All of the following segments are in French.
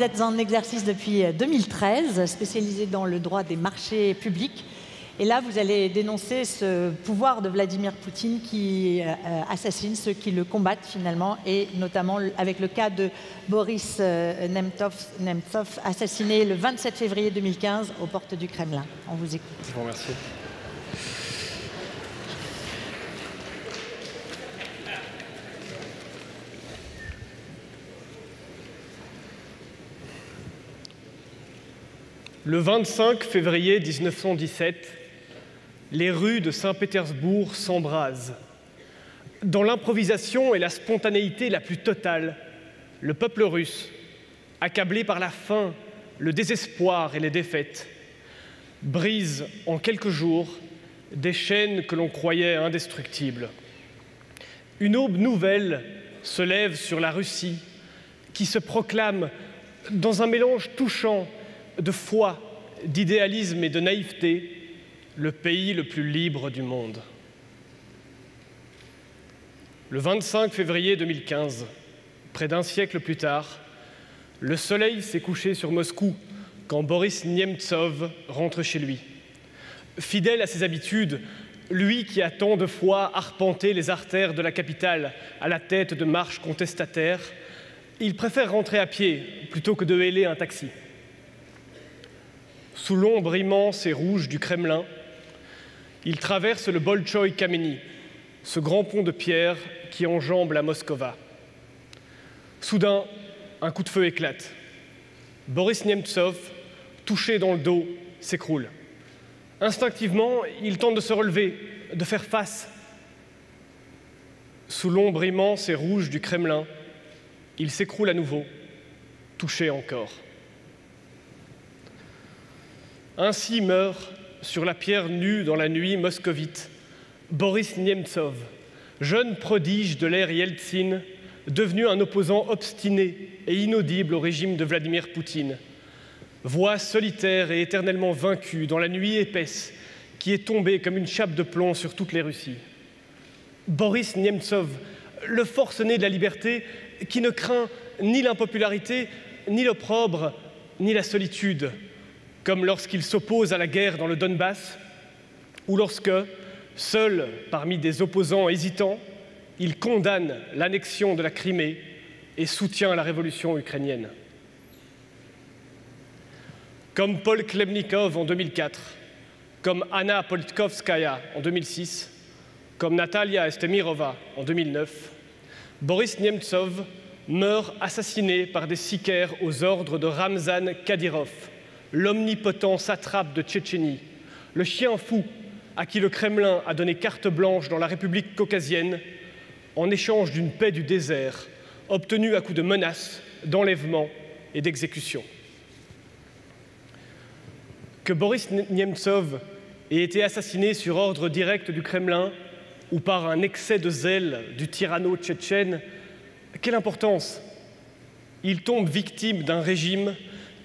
vous êtes en exercice depuis 2013, spécialisé dans le droit des marchés publics. Et là, vous allez dénoncer ce pouvoir de Vladimir Poutine qui euh, assassine ceux qui le combattent finalement, et notamment avec le cas de Boris euh, Nemtsov, assassiné le 27 février 2015 aux portes du Kremlin. On vous écoute. Je vous remercie. Le 25 février 1917, les rues de Saint-Pétersbourg s'embrasent. Dans l'improvisation et la spontanéité la plus totale, le peuple russe, accablé par la faim, le désespoir et les défaites, brise en quelques jours des chaînes que l'on croyait indestructibles. Une aube nouvelle se lève sur la Russie qui se proclame dans un mélange touchant de foi, d'idéalisme et de naïveté le pays le plus libre du monde. Le 25 février 2015, près d'un siècle plus tard, le soleil s'est couché sur Moscou quand Boris Nemtsov rentre chez lui. Fidèle à ses habitudes, lui qui a tant de fois arpenté les artères de la capitale à la tête de marches contestataires, il préfère rentrer à pied plutôt que de héler un taxi. Sous l'ombre immense et rouge du Kremlin, il traverse le Bolchoï Kameni, ce grand pont de pierre qui enjambe la Moskova. Soudain, un coup de feu éclate. Boris Nemtsov, touché dans le dos, s'écroule. Instinctivement, il tente de se relever, de faire face. Sous l'ombre immense et rouge du Kremlin, il s'écroule à nouveau, touché encore. Ainsi meurt sur la pierre nue dans la nuit moscovite, Boris Nemtsov, jeune prodige de l'ère Yeltsin, devenu un opposant obstiné et inaudible au régime de Vladimir Poutine. Voix solitaire et éternellement vaincue dans la nuit épaisse qui est tombée comme une chape de plomb sur toutes les Russies. Boris Nemtsov, le forcené de la liberté qui ne craint ni l'impopularité, ni l'opprobre, ni la solitude, comme lorsqu'il s'oppose à la guerre dans le Donbass, ou lorsque, seul parmi des opposants hésitants, il condamne l'annexion de la Crimée et soutient la révolution ukrainienne. Comme Paul Klebnikov en 2004, comme Anna Politkovskaya en 2006, comme Natalia Estemirova en 2009, Boris Nemtsov meurt assassiné par des sicaires aux ordres de Ramzan Kadyrov, l'omnipotent satrape de Tchétchénie, le chien fou à qui le Kremlin a donné carte blanche dans la République caucasienne en échange d'une paix du désert obtenue à coups de menaces, d'enlèvements et d'exécutions. Que Boris Nemtsov ait été assassiné sur ordre direct du Kremlin ou par un excès de zèle du tyranno tchétchène, quelle importance Il tombe victime d'un régime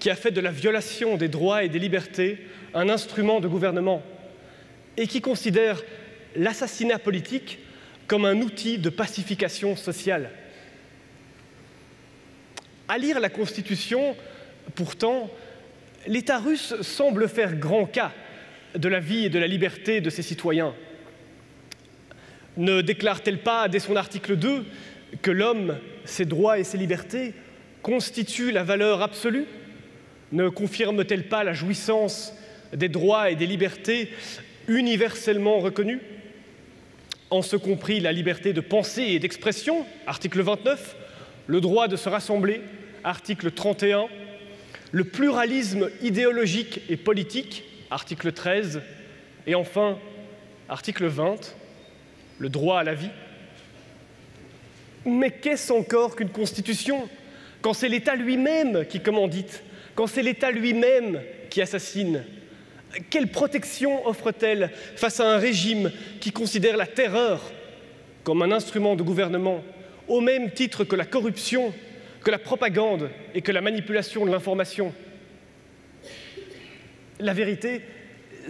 qui a fait de la violation des droits et des libertés un instrument de gouvernement et qui considère l'assassinat politique comme un outil de pacification sociale. À lire la Constitution, pourtant, l'État russe semble faire grand cas de la vie et de la liberté de ses citoyens. Ne déclare-t-elle pas, dès son article 2, que l'homme, ses droits et ses libertés constituent la valeur absolue? Ne confirme-t-elle pas la jouissance des droits et des libertés universellement reconnus En ce compris la liberté de pensée et d'expression, article 29, le droit de se rassembler, article 31, le pluralisme idéologique et politique, article 13, et enfin, article 20, le droit à la vie. Mais qu'est-ce encore qu'une constitution? Quand c'est l'État lui-même qui commandite quand c'est l'État lui-même qui assassine Quelle protection offre-t-elle face à un régime qui considère la terreur comme un instrument de gouvernement, au même titre que la corruption, que la propagande et que la manipulation de l'information? La vérité,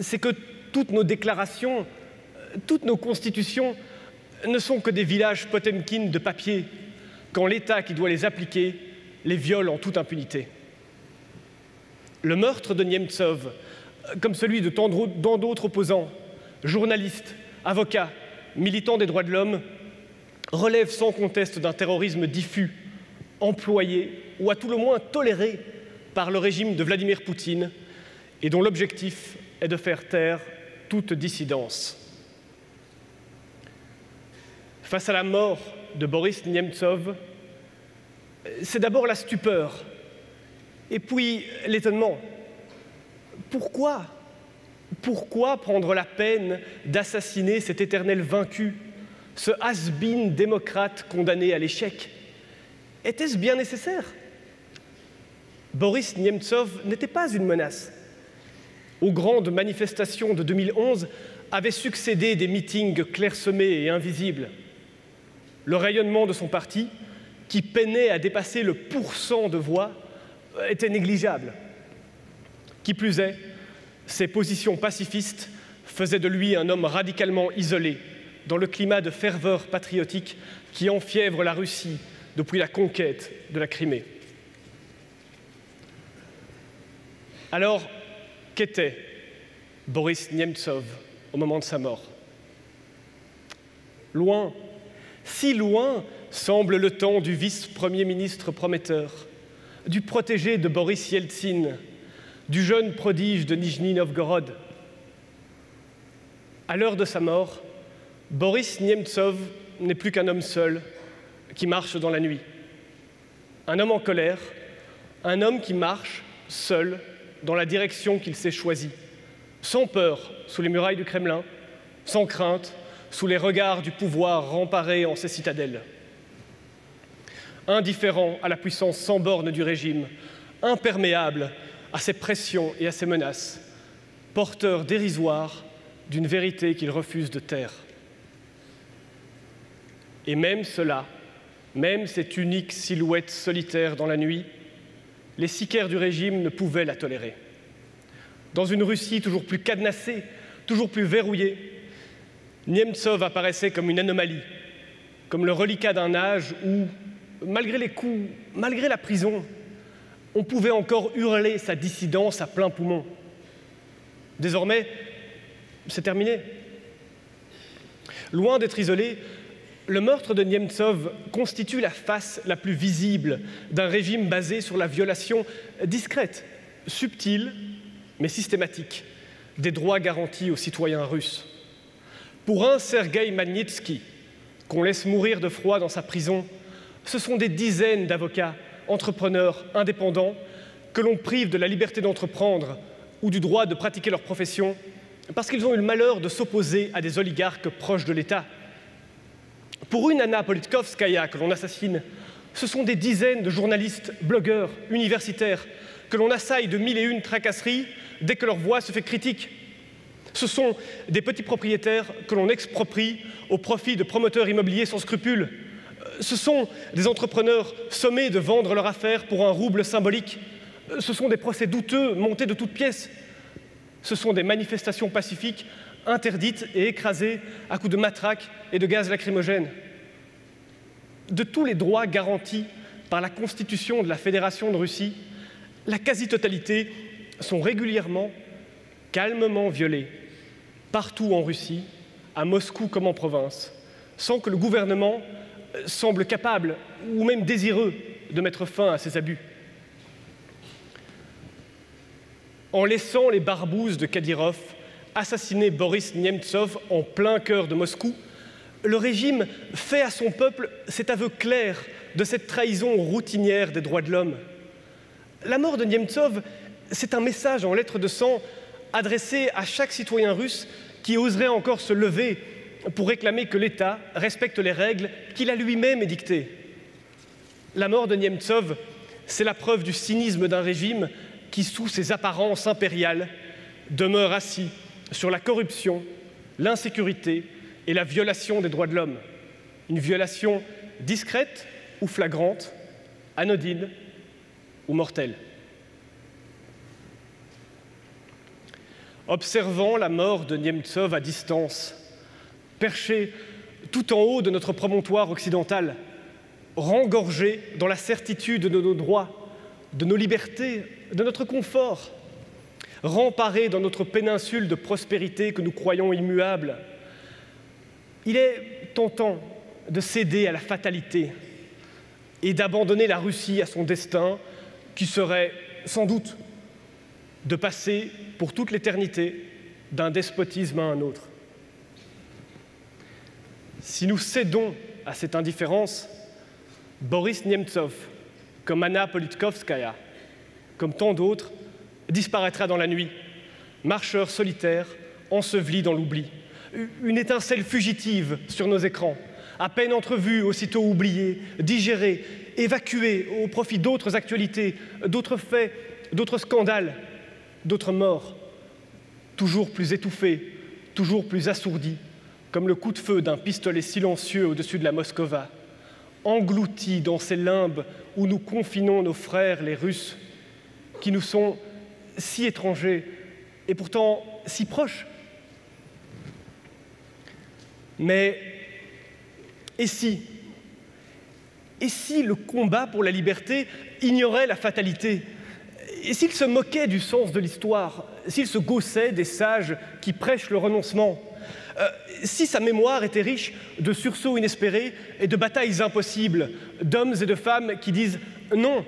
c'est que toutes nos déclarations, toutes nos constitutions ne sont que des villages Potemkin de papier, quand l'État qui doit les appliquer les viole en toute impunité. Le meurtre de Nemtsov, comme celui de tant d'autres opposants, journalistes, avocats, militants des droits de l'homme, relève sans conteste d'un terrorisme diffus, employé ou à tout le moins toléré par le régime de Vladimir Poutine et dont l'objectif est de faire taire toute dissidence. Face à la mort de Boris Nemtsov, c'est d'abord la stupeur et puis l'étonnement. Pourquoi Pourquoi prendre la peine d'assassiner cet éternel vaincu, ce has-been démocrate condamné à l'échec? Était-ce bien nécessaire? Boris Nemtsov n'était pas une menace. Aux grandes manifestations de 2011 avaient succédé des meetings clairsemés et invisibles le rayonnement de son parti, qui peinait à dépasser le pourcent de voix, était négligeable. Qui plus est, ses positions pacifistes faisaient de lui un homme radicalement isolé dans le climat de ferveur patriotique qui enfièvre la Russie depuis la conquête de la Crimée. Alors, qu'était Boris Nemtsov au moment de sa mort? Loin si loin semble le temps du vice-premier ministre prometteur, du protégé de Boris Yeltsin, du jeune prodige de Nijni Novgorod. À l'heure de sa mort, Boris Nemtsov n'est plus qu'un homme seul qui marche dans la nuit. Un homme en colère, un homme qui marche seul dans la direction qu'il s'est choisie, sans peur sous les murailles du Kremlin, sans crainte, sous les regards du pouvoir remparé en ses citadelles. Indifférent à la puissance sans borne du régime, imperméable à ses pressions et à ses menaces, porteur dérisoire d'une vérité qu'il refuse de taire. Et même cela, même cette unique silhouette solitaire dans la nuit, les sicaires du régime ne pouvaient la tolérer. Dans une Russie toujours plus cadenassée, toujours plus verrouillée, Nemtsov apparaissait comme une anomalie, comme le reliquat d'un âge où, malgré les coups, malgré la prison, on pouvait encore hurler sa dissidence à plein poumon. Désormais, c'est terminé. Loin d'être isolé, le meurtre de Nemtsov constitue la face la plus visible d'un régime basé sur la violation discrète, subtile, mais systématique des droits garantis aux citoyens russes. Pour un Sergueï Magnitsky, qu'on laisse mourir de froid dans sa prison, ce sont des dizaines d'avocats, entrepreneurs, indépendants, que l'on prive de la liberté d'entreprendre ou du droit de pratiquer leur profession parce qu'ils ont eu le malheur de s'opposer à des oligarques proches de l'État. Pour une Anna Politkovskaya que l'on assassine, ce sont des dizaines de journalistes, blogueurs, universitaires que l'on assaille de mille et une tracasseries dès que leur voix se fait critique ce sont des petits propriétaires que l'on exproprie au profit de promoteurs immobiliers sans scrupules. Ce sont des entrepreneurs sommés de vendre leur affaire pour un rouble symbolique. Ce sont des procès douteux montés de toutes pièces. Ce sont des manifestations pacifiques interdites et écrasées à coups de matraques et de gaz lacrymogènes. De tous les droits garantis par la Constitution de la Fédération de Russie, la quasi-totalité sont régulièrement, calmement violés partout en Russie, à Moscou comme en province, sans que le gouvernement semble capable ou même désireux de mettre fin à ces abus. En laissant les barbouzes de Kadyrov assassiner Boris Nemtsov en plein cœur de Moscou, le régime fait à son peuple cet aveu clair de cette trahison routinière des droits de l'homme. La mort de Nemtsov, c'est un message en lettres de sang adressé à chaque citoyen russe qui oserait encore se lever pour réclamer que l'État respecte les règles qu'il a lui-même édictées. La mort de Nemtsov, c'est la preuve du cynisme d'un régime qui, sous ses apparences impériales, demeure assis sur la corruption, l'insécurité et la violation des droits de l'homme. Une violation discrète ou flagrante, anodine ou mortelle. observant la mort de Nemtsov à distance, perché tout en haut de notre promontoire occidental, rengorgé dans la certitude de nos droits, de nos libertés, de notre confort, remparés dans notre péninsule de prospérité que nous croyons immuable. Il est tentant de céder à la fatalité et d'abandonner la Russie à son destin, qui serait sans doute de passer pour toute l'éternité d'un despotisme à un autre. Si nous cédons à cette indifférence, Boris Nemtsov, comme Anna Politkovskaya, comme tant d'autres, disparaîtra dans la nuit, marcheur solitaire, enseveli dans l'oubli. Une étincelle fugitive sur nos écrans, à peine entrevue, aussitôt oubliée, digérée, évacuée au profit d'autres actualités, d'autres faits, d'autres scandales, d'autres morts, toujours plus étouffés, toujours plus assourdis, comme le coup de feu d'un pistolet silencieux au-dessus de la Moscova, engloutis dans ces limbes où nous confinons nos frères, les Russes, qui nous sont si étrangers et pourtant si proches. Mais et si Et si le combat pour la liberté ignorait la fatalité? Et s'il se moquait du sens de l'histoire S'il se gaussait des sages qui prêchent le renoncement? Euh, Si sa mémoire était riche de sursauts inespérés et de batailles impossibles, d'hommes et de femmes qui disent non,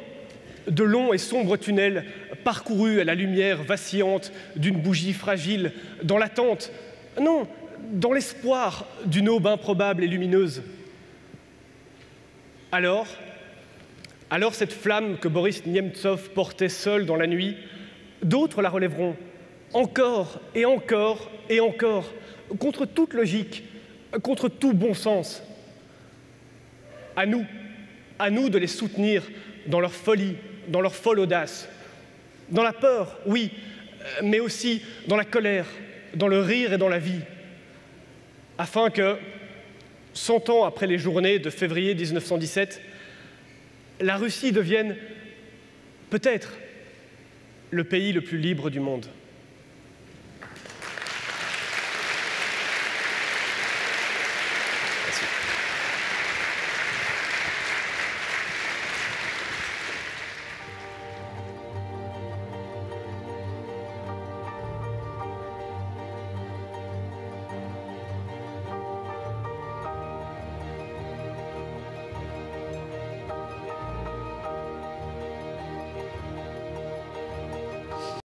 de longs et sombres tunnels parcourus à la lumière vacillante d'une bougie fragile, dans l'attente, non, dans l'espoir d'une aube improbable et lumineuse. Alors, alors cette flamme que Boris Nemtsov portait seul dans la nuit, d'autres la relèveront, encore et encore et encore, contre toute logique, contre tout bon sens. À nous, à nous de les soutenir dans leur folie, dans leur folle audace, dans la peur, oui, mais aussi dans la colère, dans le rire et dans la vie, afin que, cent ans après les journées de février 1917, la Russie devienne peut-être le pays le plus libre du monde. ます。